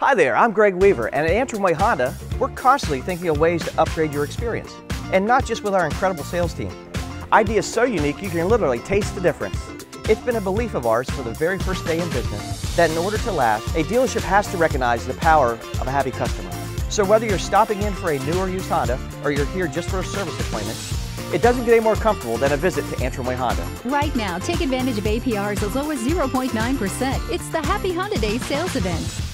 Hi there, I'm Greg Weaver, and at Antrim Way Honda, we're constantly thinking of ways to upgrade your experience. And not just with our incredible sales team. Ideas so unique you can literally taste the difference. It's been a belief of ours for the very first day in business that in order to last, a dealership has to recognize the power of a happy customer. So whether you're stopping in for a new or used Honda, or you're here just for a service appointment, it doesn't get any more comfortable than a visit to Antrim Way Honda. Right now, take advantage of APRs as low as 0.9%. It's the Happy Honda Day sales event.